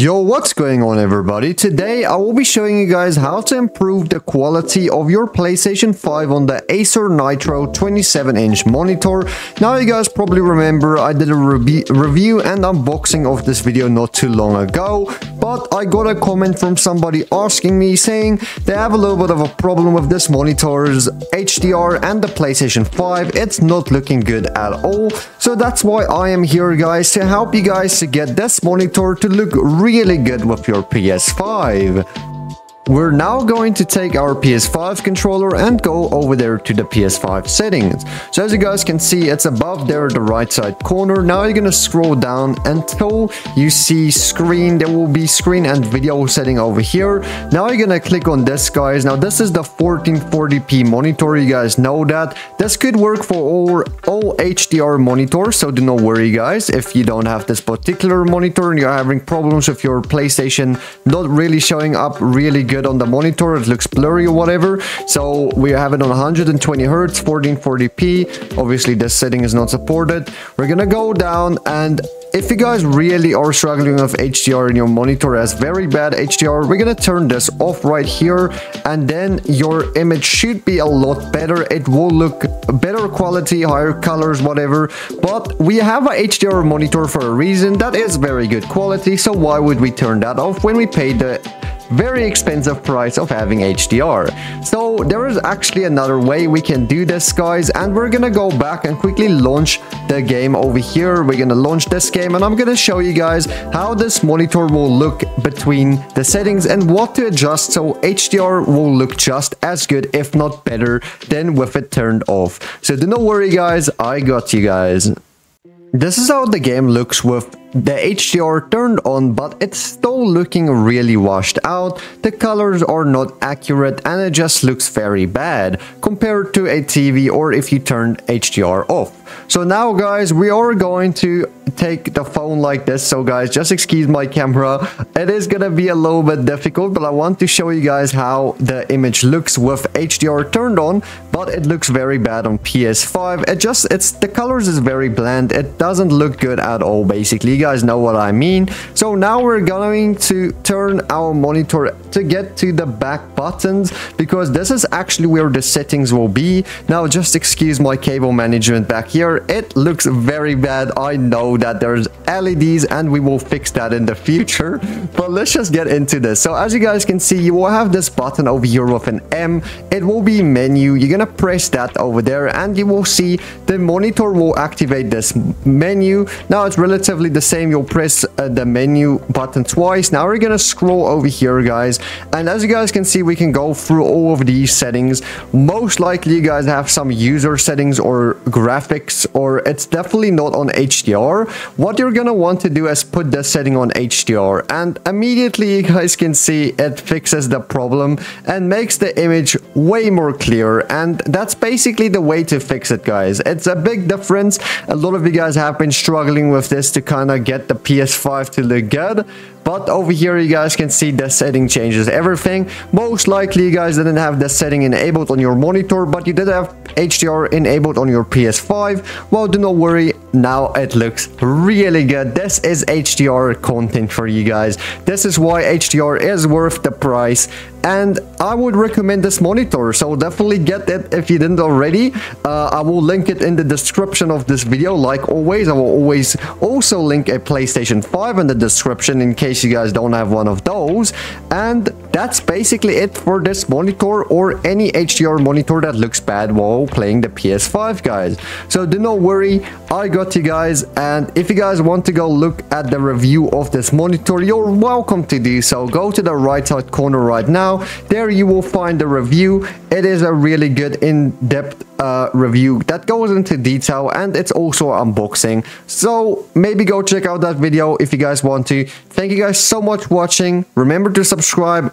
Yo, what's going on everybody? Today I will be showing you guys how to improve the quality of your PlayStation 5 on the Acer Nitro 27-inch monitor. Now you guys probably remember I did a re review and unboxing of this video not too long ago, but I got a comment from somebody asking me saying they have a little bit of a problem with this monitor's HDR and the PlayStation 5. It's not looking good at all, so that's why I am here guys to help you guys to get this monitor to look really good with your PS5. We're now going to take our PS5 controller and go over there to the PS5 settings. So as you guys can see, it's above there, the right side corner. Now you're gonna scroll down until you see screen. There will be screen and video setting over here. Now you're gonna click on this, guys. Now this is the 1440p monitor. You guys know that. This could work for all, all HDR monitor, so do not worry, guys. If you don't have this particular monitor and you're having problems with your PlayStation not really showing up really good good on the monitor. It looks blurry or whatever. So we have it on 120 hertz, 1440p. Obviously, this setting is not supported. We're gonna go down and if you guys really are struggling with HDR in your monitor has very bad HDR, we're gonna turn this off right here and then your image should be a lot better. It will look better quality, higher colors, whatever. But we have a HDR monitor for a reason. That is very good quality. So why would we turn that off when we paid the very expensive price of having HDR. So there is actually another way we can do this guys and we're gonna go back and quickly launch the game over here. We're gonna launch this game and I'm gonna show you guys how this monitor will look between the settings and what to adjust so HDR will look just as good if not better than with it turned off. So do not worry guys, I got you guys. This is how the game looks with the HDR turned on but it's still looking really washed out, the colors are not accurate and it just looks very bad compared to a TV or if you turned HDR off. So now guys, we are going to take the phone like this. So guys, just excuse my camera. It is gonna be a little bit difficult, but I want to show you guys how the image looks with HDR turned on, but it looks very bad on PS5. It just, it's, the colors is very bland. It doesn't look good at all, basically. Guys know what I mean. So now we're going to turn our monitor to get to the back buttons, because this is actually where the settings will be. Now, just excuse my cable management back here it looks very bad. I know that there's LEDs and we will fix that in the future. But let's just get into this. So as you guys can see, you will have this button over here with an M. It will be menu. You're going to press that over there and you will see the monitor will activate this menu. Now it's relatively the same. You'll press uh, the menu button twice. Now we're to scroll over here, guys. And as you guys can see, we can go through all of these settings. Most likely you guys have some user settings or graphics or it's definitely not on HDR, what you're gonna want to do is put this setting on HDR and immediately you guys can see it fixes the problem and makes the image way more clear and that's basically the way to fix it guys. It's a big difference. A lot of you guys have been struggling with this to kind of get the PS5 to look good but over here, you guys can see the setting changes everything. Most likely, you guys didn't have the setting enabled on your monitor, but you did have HDR enabled on your PS5. Well, do not worry. Now it looks really good. This is HDR content for you guys. This is why HDR is worth the price and I would recommend this monitor so definitely get it if you didn't already uh, I will link it in the description of this video like always I will always also link a PlayStation 5 in the description in case you guys don't have one of those. And that's basically it for this monitor or any HDR monitor that looks bad while playing the PS5 guys so do not worry I got you guys and if you guys want to go look at the review of this monitor you're welcome to do so go to the right side corner right now. There you will find the review. It is a really good in-depth uh, review that goes into detail and it's also unboxing. So maybe go check out that video if you guys want to. Thank you guys so much for watching. Remember to subscribe.